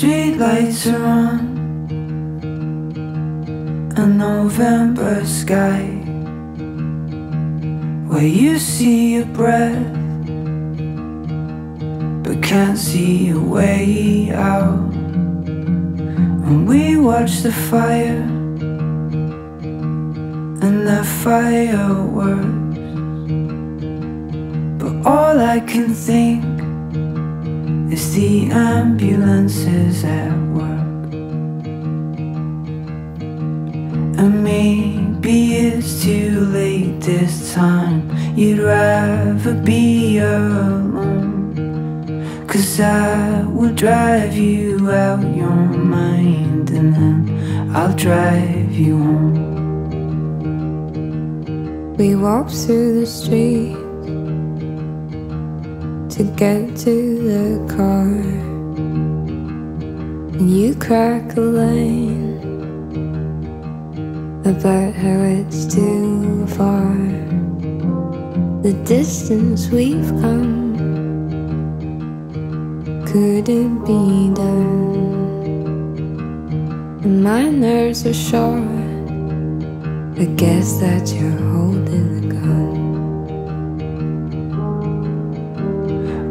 streetlights are on a November sky where you see your breath but can't see your way out. And we watch the fire and the fireworks, but all I can think is the ambulances at work. And maybe it's too late this time. You'd rather be alone. Cause I will drive you out your mind and then I'll drive you home. We walk through the street to get to the car. And you crack a line about how it's too far. The distance we've come couldn't be done. And my nerves are short. I guess that you're holding the gun.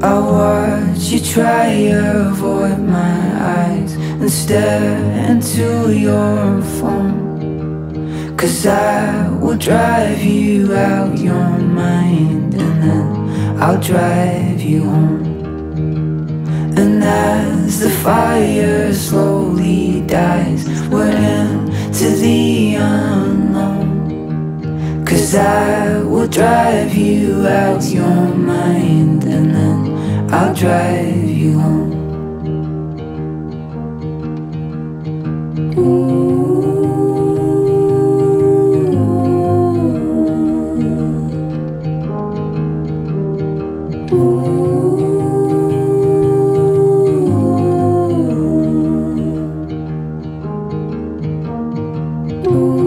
I watch you try to avoid my eyes and stare into your phone. Cause I will drive you out your mind and then I'll drive you home. And as the fire slowly dies, we're into the unknown. Cause I will drive you out your mind and then I'll drive you home. Ooh. Ooh. Ooh.